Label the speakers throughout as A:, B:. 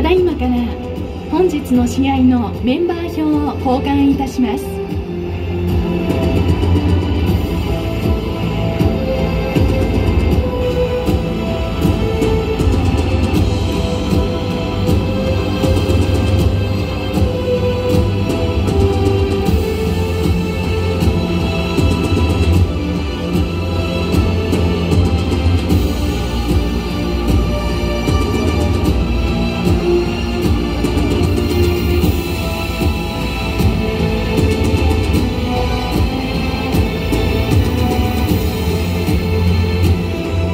A: ただいまから本日の試合のメンバー表を交換いたします。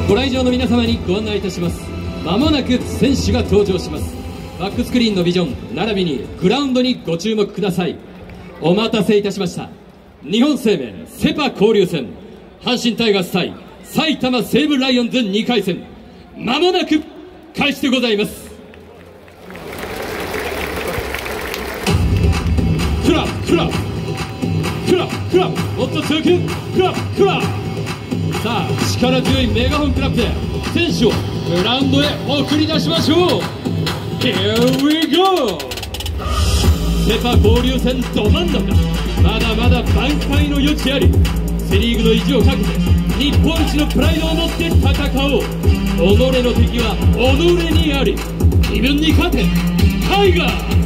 B: ご来場の皆様にご案内いたします。まもなく選手が登場します。バックスクリーンのビジョン並びにグラウンドにご注目ください。お待たせいたしました。日本生命セ・パ交流戦。阪神タイガース対埼玉西武ライオンズ2回戦。まもなく開始でございます。クラクラクラクラもっと強く。クラクラさあ力強いメガホンクラブで選手をグラウンドへ送り出しましょう。Here we go! セ・パ交流戦ど真ん中。まだまだ挽回の余地あり。セ・リーグの意地をかけて日本一のプライドを持って戦おう。己の敵は己にあり。自分に勝て。タイガー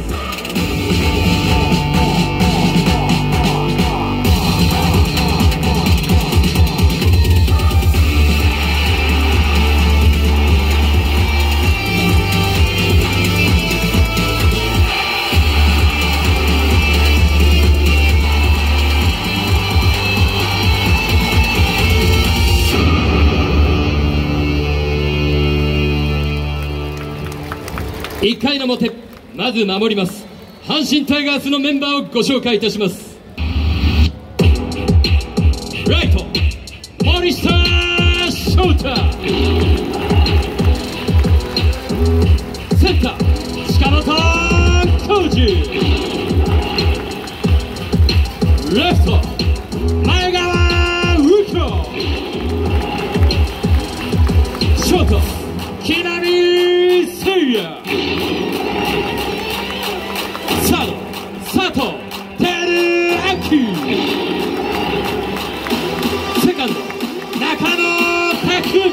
B: 1回の表まず守ります。阪神タイガースのメンバーをご紹介いたします。ライト森下翔太。センター近本浩二レフト前川右京。ショート木浪誠也サード佐藤輝明セカンド中野拓夢。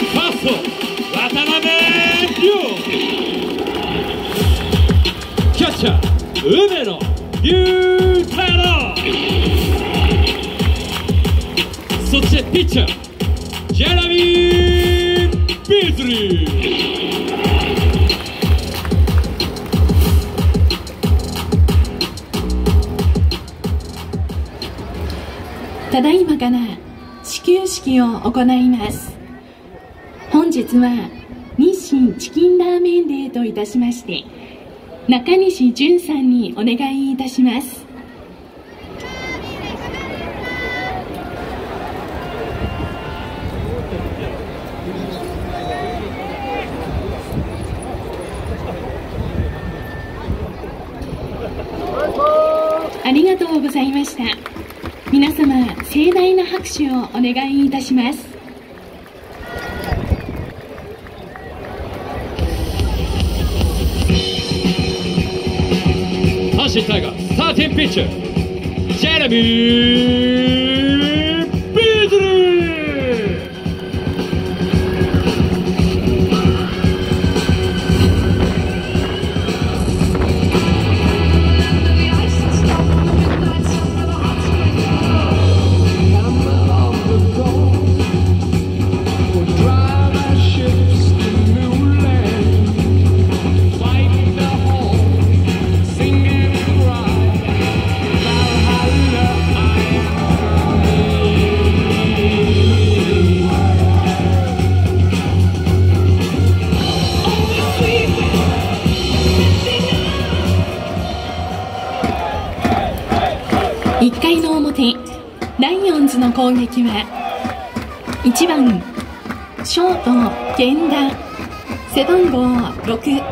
B: ファースト渡辺亮。キャッチャー梅野裕太郎。そしてピッチャージェラミー・ビーズリー
A: ただいまから始球式を行います。本日は日清チキンラーメンデーといたしまして中西淳さんにお願いいたします。ありがとうございました。皆様盛大な拍手をお願いいたします。
B: 阪神タイガーススターティンピッチャージェレミー・
A: 6回の表ライオンズの攻撃は1番ショート源田背番号6